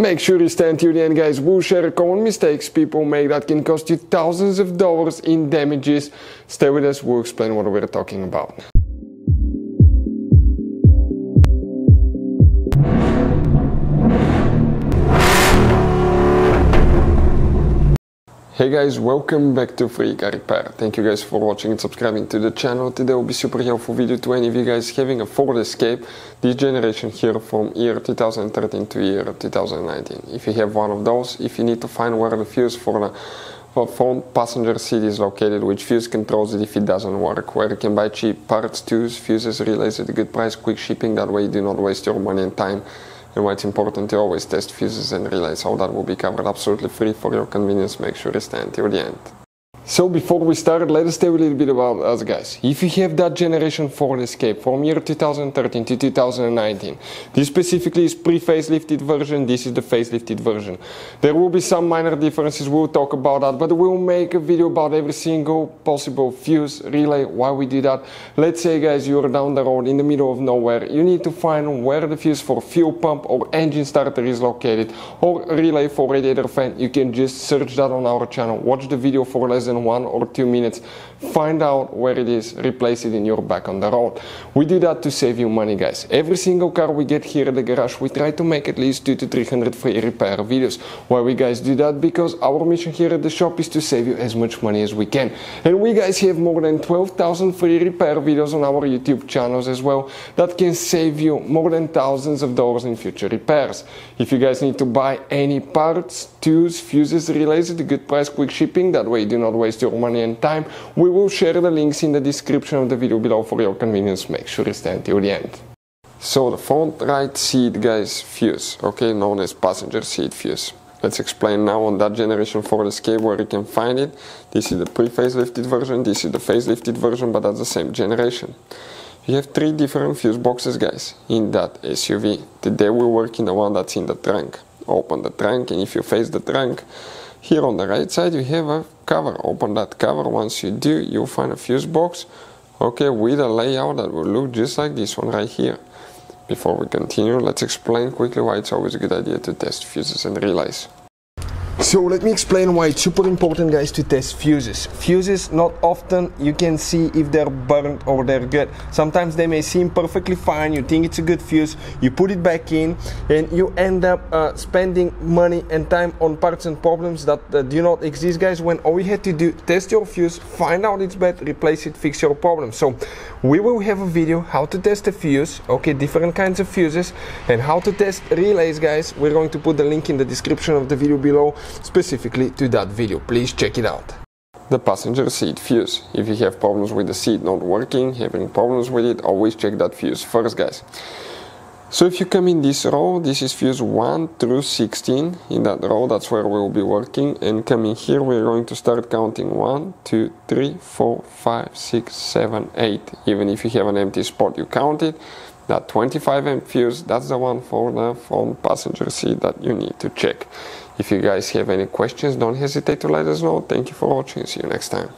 Make sure you stand till the end guys, we'll share common mistakes people make that can cost you thousands of dollars in damages. Stay with us, we'll explain what we're talking about. Hey guys, welcome back to Free Car Repair. Thank you guys for watching and subscribing to the channel. Today will be super helpful video to any of you guys having a Ford Escape, this generation here from year 2013 to year 2019. If you have one of those, if you need to find where the fuse for the for front passenger seat is located, which fuse controls it if it doesn't work, where you can buy cheap parts, tools, fuses, relays at a good price, quick shipping, that way you do not waste your money and time and why it's important to always test fuses and relays. All that will be covered absolutely free for your convenience. Make sure you stay until the end. So before we start, let us tell a little bit about us guys. If you have that generation Ford Escape from year 2013 to 2019, this specifically is pre-facelifted version, this is the facelifted version. There will be some minor differences, we'll talk about that, but we'll make a video about every single possible fuse, relay, why we do that. Let's say guys, you're down the road in the middle of nowhere, you need to find where the fuse for fuel pump or engine starter is located, or relay for radiator fan, you can just search that on our channel, watch the video for less than one or two minutes, find out where it is, replace it in your back on the road. We do that to save you money guys. Every single car we get here at the garage, we try to make at least two to 300 free repair videos. Why we guys do that? Because our mission here at the shop is to save you as much money as we can. And we guys have more than 12,000 free repair videos on our YouTube channels as well that can save you more than thousands of dollars in future repairs. If you guys need to buy any parts, tools, fuses, relays at a good price, quick shipping, that way you do not waste your money and time. We will share the links in the description of the video below for your convenience. Make sure you stay until the end. So the front right seat guys fuse, okay, known as passenger seat fuse. Let's explain now on that generation Ford Escape where you can find it. This is the pre-facelifted version, this is the facelifted version, but that's the same generation. You have three different fuse boxes guys in that SUV. Today we're working the one that's in the trunk. Open the trunk and if you face the trunk, here on the right side you have a cover. Open that cover. Once you do, you'll find a fuse box. Okay, with a layout that will look just like this one right here. Before we continue, let's explain quickly why it's always a good idea to test fuses and relays. So let me explain why it's super important guys to test fuses. Fuses not often you can see if they're burnt or they're good. Sometimes they may seem perfectly fine, you think it's a good fuse, you put it back in and you end up uh, spending money and time on parts and problems that uh, do not exist guys when all you had to do test your fuse, find out it's bad, replace it, fix your problem. So we will have a video how to test a fuse, okay, different kinds of fuses and how to test relays guys. We're going to put the link in the description of the video below specifically to that video. Please check it out. The passenger seat fuse. If you have problems with the seat not working, having problems with it, always check that fuse first guys. So if you come in this row, this is fuse 1 through 16. In that row, that's where we will be working. And coming here, we're going to start counting 1, 2, 3, 4, 5, 6, 7, 8. Even if you have an empty spot, you count it. That 25 amp fuse, that's the one for the front passenger seat that you need to check. If you guys have any questions, don't hesitate to let us know. Thank you for watching. See you next time.